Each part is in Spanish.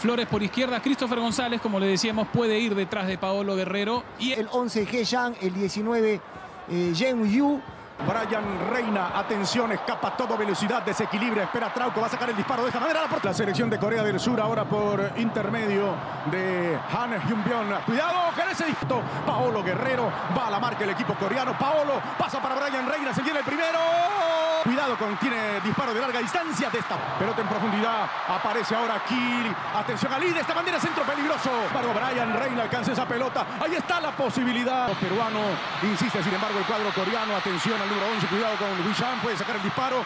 Flores por izquierda, Christopher González, como le decíamos, puede ir detrás de Paolo Guerrero. Y El 11 He Yang, el 19 eh, Yen Yu. Brian Reina, atención, escapa todo velocidad, desequilibra, espera Trauco, va a sacar el disparo de esta manera. La, la selección de Corea del Sur ahora por intermedio de Han Hyun-byun. Cuidado con ese disparo. Paolo Guerrero va a la marca el equipo coreano. Paolo pasa para Brian Reina, se viene el primero. Cuidado con, tiene disparo de larga distancia de esta pelota en profundidad. Aparece ahora Kill. Atención a de esta manera centro peligroso. Embargo, Brian Reina alcanza esa pelota. Ahí está la posibilidad. Los peruano insiste, sin embargo, el cuadro coreano. Atención al número 11. Cuidado con Wishan. Puede sacar el disparo.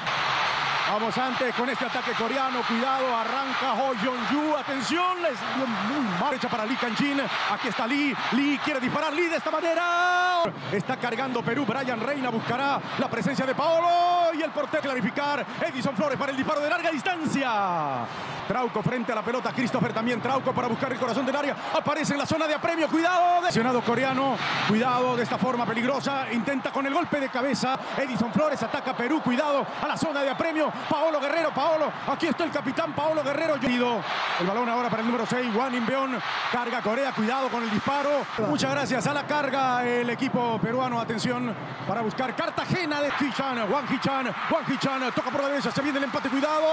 Vamos antes con este ataque coreano. Cuidado, arranca Ho Jong-yu. Atención, les muy mal. Hecha para Lee Kanchin. Aquí está Lee. Lee quiere disparar. Lee de esta manera. Está cargando Perú. Brian Reina buscará la presencia de Paolo. Y el portero clarificar. Edison Flores para el disparo de larga distancia. Trauco frente a la pelota. Christopher también. Trauco para buscar el corazón del área. Aparece en la zona de apremio. Cuidado. Lesionado coreano. Cuidado de esta forma peligrosa. Intenta con el golpe de cabeza. Edison Flores ataca Perú. Cuidado a la zona de apremio. Paolo Guerrero. Paolo. Aquí está el capitán Paolo Guerrero. El balón ahora para el número 6. Juan Inbeón. Carga Corea. Cuidado con el disparo. Muchas gracias. A la carga el equipo peruano. Atención para buscar Cartagena de Hichan. Juan Hichan. Juan Hichan. Toca por la derecha. Se viene el empate. Cuidado.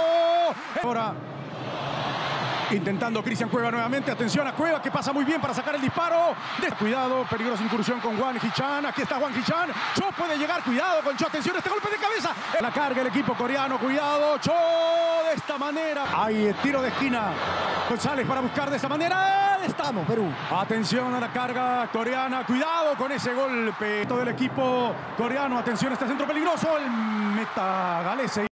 Ahora Intentando Cristian Cueva nuevamente. Atención a Cueva que pasa muy bien para sacar el disparo. De... Cuidado, peligrosa incursión con Juan Hichan. Aquí está Juan Hichan. Cho puede llegar. Cuidado con Cho. Atención, este golpe de cabeza. La carga el equipo coreano. Cuidado. Cho de esta manera. Hay tiro de esquina. González para buscar de esta manera. Estamos, Perú. Atención a la carga coreana. Cuidado con ese golpe. Todo el equipo coreano. Atención, este centro peligroso. El meta Galese.